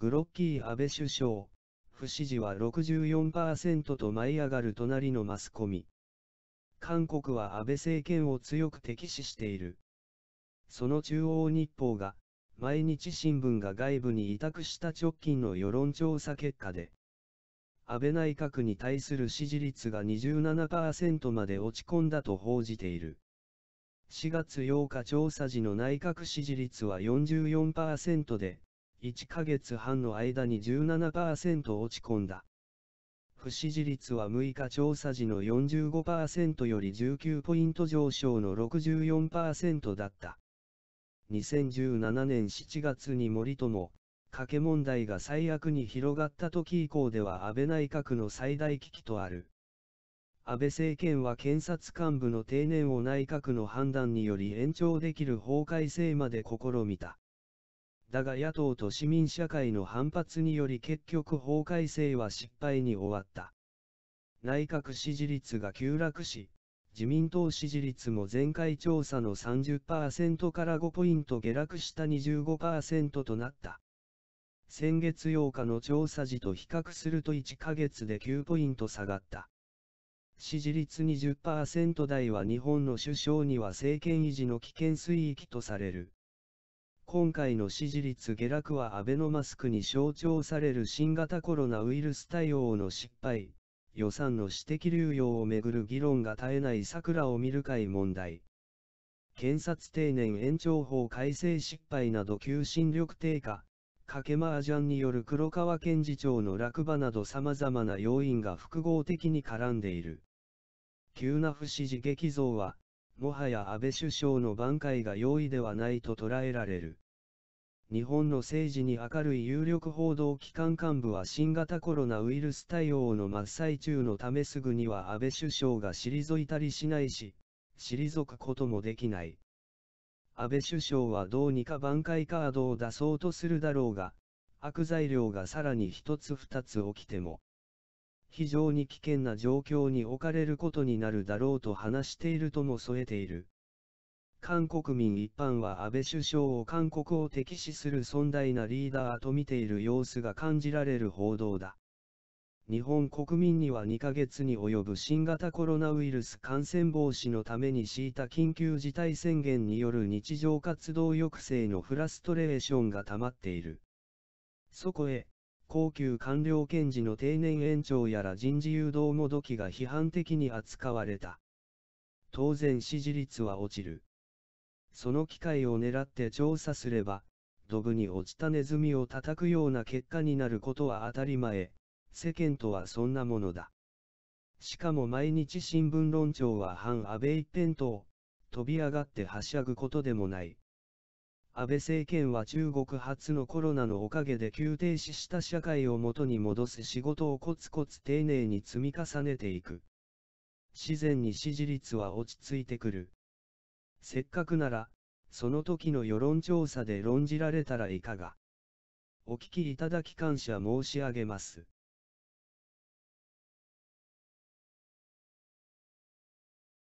グロッキー安倍首相、不支持は64%と舞い上がる隣のマスコミ。韓国は安倍政権を強く敵視している。その中央日報が、毎日新聞が外部に委託した直近の世論調査結果で、安倍内閣に対する支持率が27%まで落ち込んだと報じている。4月8日調査時の内閣支持率は44%で、1ヶ月半の間に17%落ち込んだ。不支持率は6日調査時の45%より19ポイント上昇の64%だった。2017年7月に森友、賭け問題が最悪に広がった時以降では安倍内閣の最大危機とある。安倍政権は検察幹部の定年を内閣の判断により延長できる法改正まで試みた。だが野党と市民社会の反発により結局法改正は失敗に終わった。内閣支持率が急落し、自民党支持率も前回調査の30%から5ポイント下落した25%となった。先月8日の調査時と比較すると1ヶ月で9ポイント下がった。支持率20%台は日本の首相には政権維持の危険水域とされる。今回の支持率下落はアベノマスクに象徴される新型コロナウイルス対応の失敗、予算の私的流用をめぐる議論が絶えない桜を見る会問題。検察定年延長法改正失敗など求心力低下、賭け麻雀による黒川検事長の落馬など様々な要因が複合的に絡んでいる。急な不支持激増は、もはや安倍首相の挽回が容易ではないと捉えられる。日本の政治に明るい有力報道機関幹部は新型コロナウイルス対応の真っ最中のためすぐには安倍首相が退いたりしないし、退くこともできない。安倍首相はどうにか挽回カードを出そうとするだろうが、悪材料がさらに一つ二つ起きても、非常に危険な状況に置かれることになるだろうと話しているとも添えている。韓国民一般は安倍首相を韓国を敵視する尊大なリーダーと見ている様子が感じられる報道だ。日本国民には2ヶ月に及ぶ新型コロナウイルス感染防止のために敷いた緊急事態宣言による日常活動抑制のフラストレーションが溜まっている。そこへ、高級官僚検事の定年延長やら人事誘導もどきが批判的に扱われた。当然支持率は落ちる。その機会を狙って調査すれば、ドブに落ちたネズミを叩くような結果になることは当たり前、世間とはそんなものだ。しかも毎日新聞論調は反安倍一辺倒、飛び上がってはしゃぐことでもない。安倍政権は中国初のコロナのおかげで急停止した社会を元に戻す仕事をコツコツ丁寧に積み重ねていく。自然に支持率は落ち着いてくる。せっかくなら、その時の世論調査で論じられたらいかが。お聞きいただき感謝申し上げます。